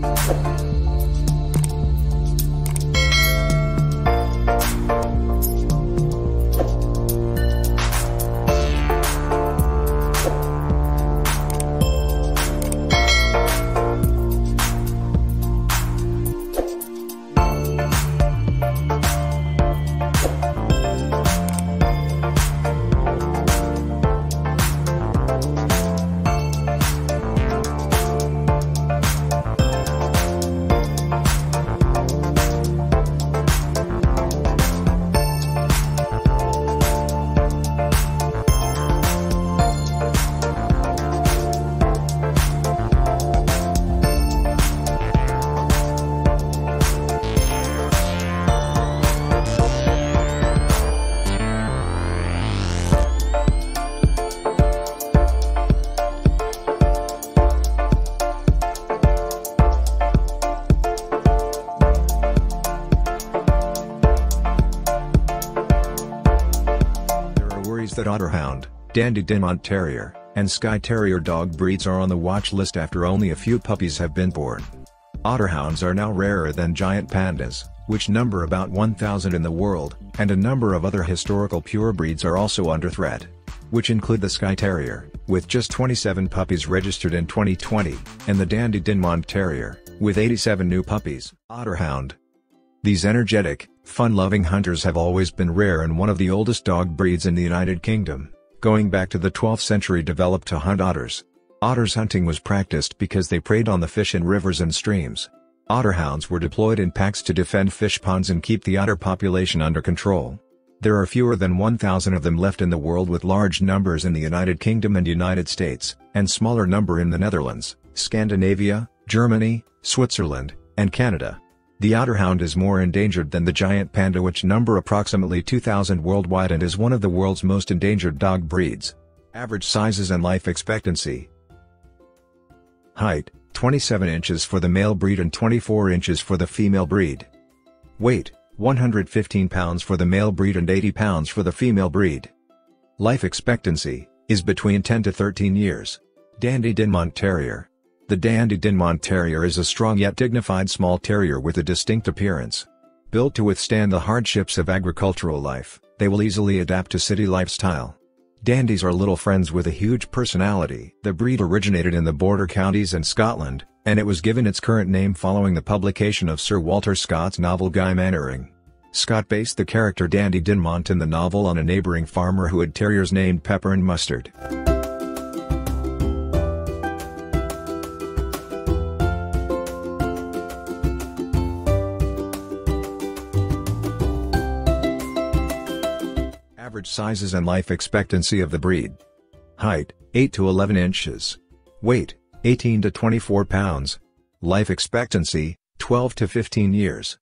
There are worries that Otterhound, Dandie Dinmont Terrier, and Skye Terrier dog breeds are on the watch list after only a few puppies have been born. Otterhounds are now rarer than giant pandas, which number about 1,000 in the world, and a number of other historical purebreds are also under threat. Which include the Skye Terrier, with just 27 puppies registered in 2020, and the Dandie Dinmont Terrier, with 87 new puppies. Otterhound, these energetic, fun-loving hunters have always been rare and one of the oldest dog breeds in the United Kingdom, going back to the 12th century developed to hunt otters. Otters hunting was practiced because they preyed on the fish in rivers and streams. Otterhounds were deployed in packs to defend fish ponds and keep the otter population under control. There are fewer than 1,000 of them left in the world with large numbers in the United Kingdom and United States, and smaller number in the Netherlands, Scandinavia, Germany, Switzerland, and Canada. The Otterhound is more endangered than the giant panda which number approximately 2,000 worldwide and is one of the world's most endangered dog breeds. Average sizes and life expectancy. Height, 27 inches for the male breed and 24 inches for the female breed. Weight, 115 pounds for the male breed and 80 pounds for the female breed. Life expectancy, is between 10 to 13 years. Dandie Dinmont Terrier. The Dandie Dinmont Terrier is a strong yet dignified small terrier with a distinct appearance. Built to withstand the hardships of agricultural life, they will easily adapt to city lifestyle. Dandies are little friends with a huge personality. The breed originated in the border counties and Scotland, and it was given its current name following the publication of Sir Walter Scott's novel Guy Mannering. Scott based the character Dandie Dinmont in the novel on a neighboring farmer who had terriers named Pepper and Mustard. Average sizes and life expectancy of the breed. Height, 8 to 11 inches. Weight, 18 to 24 pounds. Life expectancy, 12 to 15 years.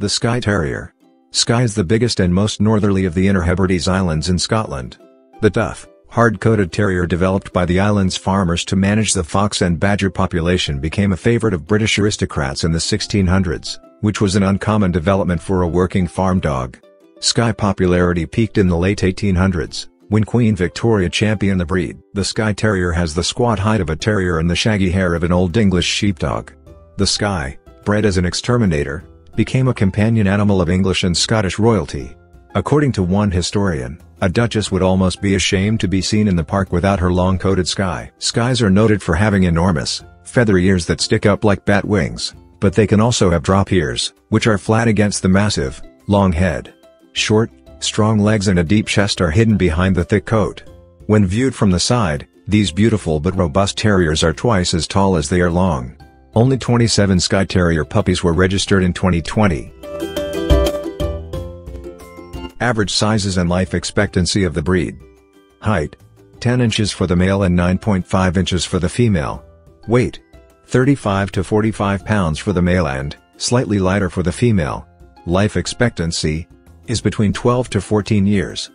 The Skye Terrier. Skye is the biggest and most northerly of the Inner Hebrides Islands in Scotland. The tough, hard-coated terrier developed by the island's farmers to manage the fox and badger population became a favorite of British aristocrats in the 1600s, which was an uncommon development for a working farm dog. Skye popularity peaked in the late 1800s, when Queen Victoria championed the breed. The Skye Terrier has the squat height of a terrier and the shaggy hair of an Old English sheepdog. The Skye, bred as an exterminator, became a companion animal of English and Scottish royalty. According to one historian, a duchess would almost be ashamed to be seen in the park without her long-coated Skye. Skyes are noted for having enormous, feathery ears that stick up like bat wings, but they can also have drop ears, which are flat against the massive, long head. Short, strong legs and a deep chest are hidden behind the thick coat. When viewed from the side, these beautiful but robust terriers are twice as tall as they are long. Only 27 Skye Terrier puppies were registered in 2020. Average sizes and life expectancy of the breed. Height. 10 inches for the male and 9.5 inches for the female. Weight. 35 to 45 pounds for the male and, slightly lighter for the female. Life expectancy, is between 12 to 14 years.